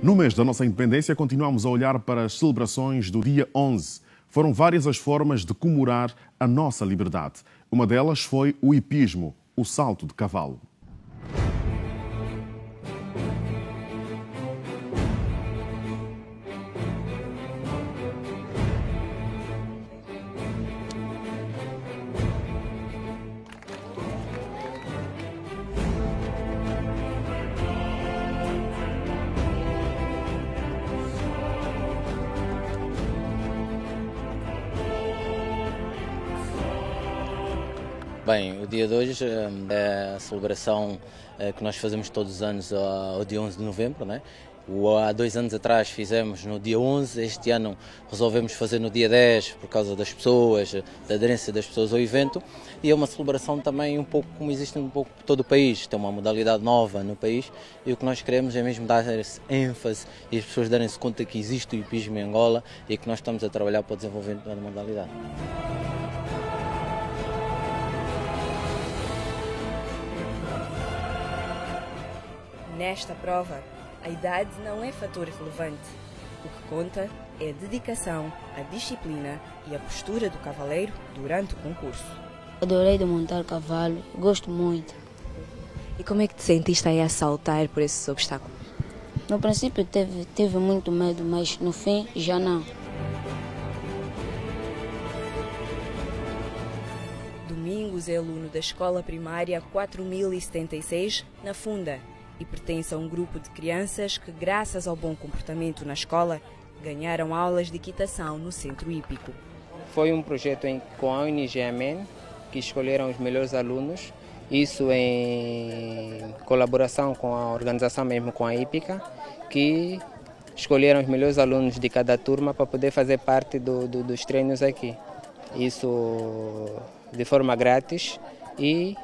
No mês da nossa independência, continuamos a olhar para as celebrações do dia 11. Foram várias as formas de comemorar a nossa liberdade. Uma delas foi o hipismo, o salto de cavalo. Bem, o dia de hoje é a celebração eh, que nós fazemos todos os anos ao dia 11 de novembro, né? Há dois anos atrás fizemos no dia 11, este ano resolvemos fazer no dia 10 por causa das pessoas, da aderência das pessoas ao evento e é uma celebração também um pouco como existe um pouco todo o país, tem uma modalidade nova no país e o que nós queremos é mesmo dar esse ênfase e as pessoas darem-se conta que existe o hipismo em Angola e que nós estamos a trabalhar para o desenvolvimento da modalidade. Nesta prova, a idade não é fator relevante. O que conta é a dedicação, a disciplina e a postura do cavaleiro durante o concurso. Adorei de montar cavalo, gosto muito. E como é que te sentiste aí a saltar por esses obstáculos? No princípio teve, teve muito medo, mas no fim já não. Domingos é aluno da Escola Primária 4076, na Funda, e pertence a um grupo de crianças que, graças ao bom comportamento na escola, ganharam aulas de equitação no Centro Hípico. Foi um projeto em, com a ONG Amen, que escolheram os melhores alunos, isso em colaboração com a organização mesmo com a Hípica, que escolheram os melhores alunos de cada turma para poder fazer parte do, do, dos treinos aqui. Isso de forma grátis e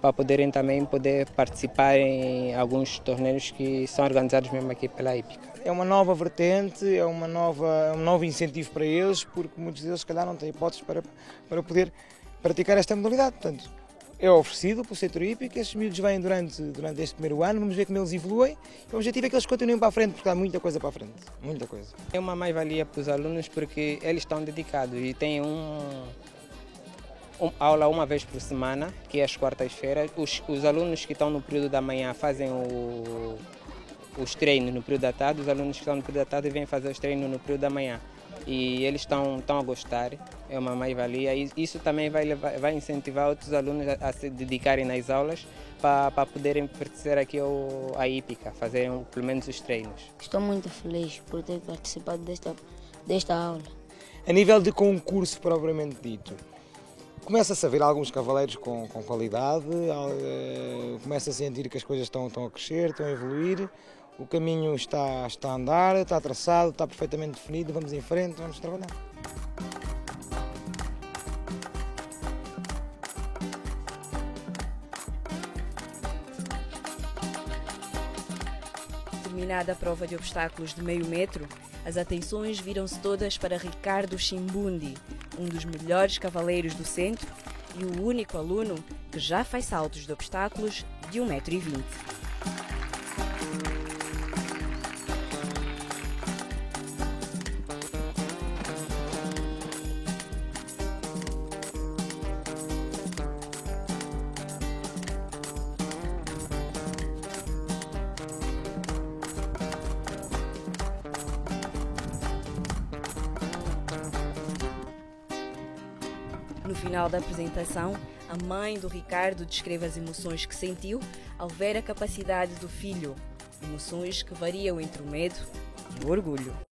para poderem também poder participar em alguns torneios que são organizados mesmo aqui pela Hípica. É uma nova vertente, é uma nova, um novo incentivo para eles, porque muitos deles, se calhar, não têm hipóteses para, para poder praticar esta modalidade. Portanto, é oferecido pelo setor hípico, esses miúdos vêm durante, durante este primeiro ano, vamos ver como eles evoluem. O objetivo é que eles continuem para a frente, porque há muita coisa para a frente, muita coisa. É uma mais-valia para os alunos porque eles estão dedicados e têm um, aula uma vez por semana, que é às quartas-feiras. Os, os, alunos que estão no período da manhã fazem o, os treinos no período da tarde, os alunos que estão no período da tarde vêm fazer os treinos no período da manhã. E eles estão, estão a gostar, é uma mais-valia. E isso também vai, levar, vai incentivar outros alunos a, a se dedicarem nas aulas para, para poderem pertencer aqui ao, à hípica, fazerem pelo menos os treinos. Estou muito feliz por ter participado desta, desta aula. A nível de concurso propriamente dito, começa-se a ver alguns cavaleiros com, com qualidade, começa a sentir que as coisas estão, estão a crescer, estão a evoluir, o caminho está, está a andar, está traçado, está perfeitamente definido, vamos em frente, vamos trabalhar. Terminada a prova de obstáculos de meio metro, as atenções viram-se todas para Ricardo Chimbundi, um dos melhores cavaleiros do centro e o único aluno que já faz saltos de obstáculos de 1,20m. No final da apresentação, a mãe do Ricardo descreve as emoções que sentiu ao ver a capacidade do filho, emoções que variam entre o medo e o orgulho.